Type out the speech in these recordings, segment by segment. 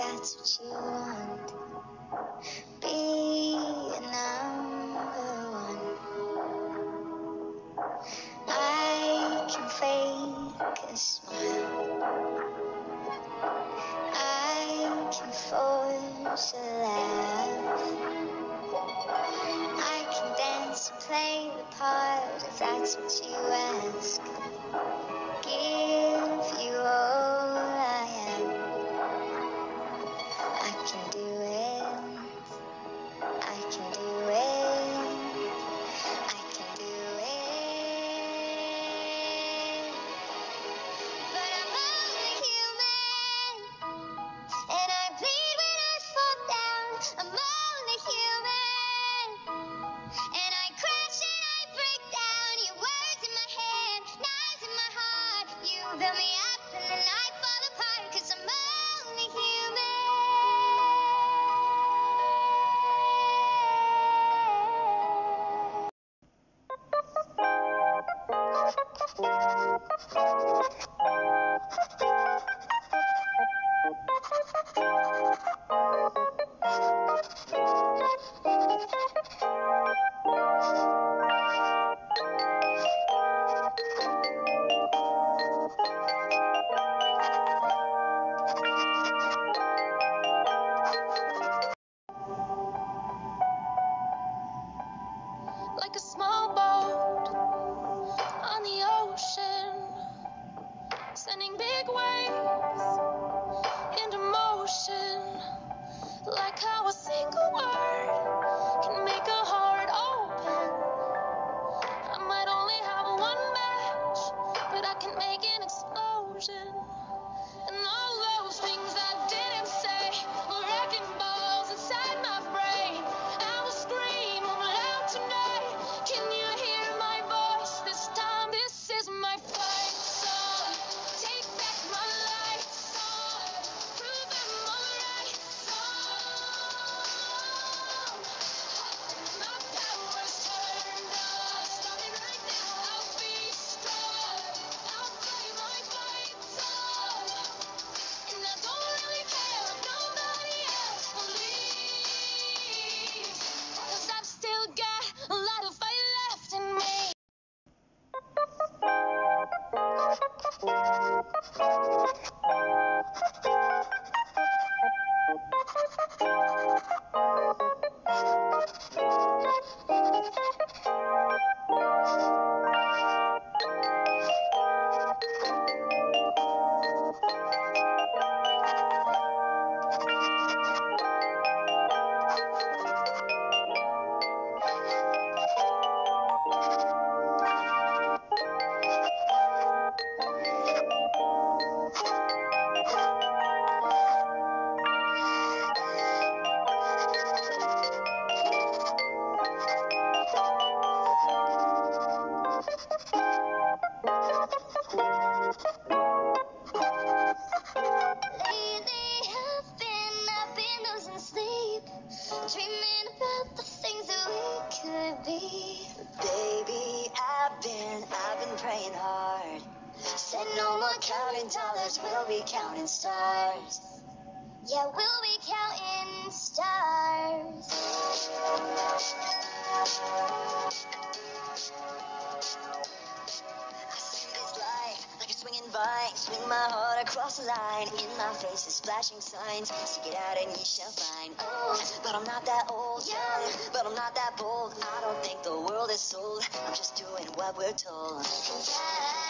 that's what you want. Be number one. I can fake a smile. I can force a laugh. I can dance and play the part if that's what you like a small sending big waves dreaming about the things that we could be. Baby, I've been, I've been praying hard. Said no more counting dollars, we'll be counting stars. Yeah, we'll be counting stars. Swing my heart across the line. In my face is flashing signs. Seek it out and you shall find. Oh, but I'm not that old. Young, but I'm not that bold. I don't think the world is sold. I'm just doing what we're told. And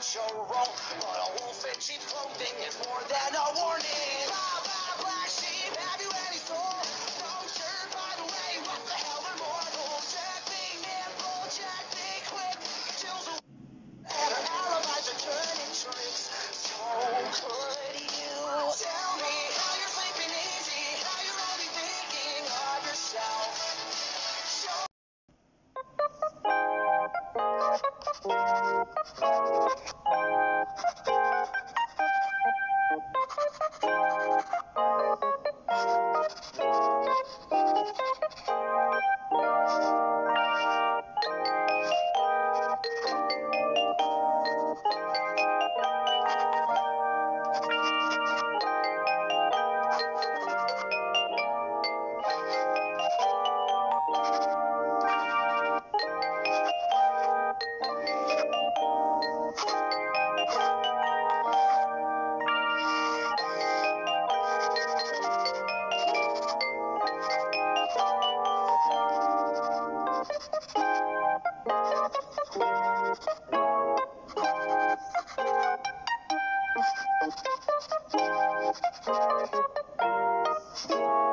your own. But a wolf in sheep clothing is more than a warning. Thank you.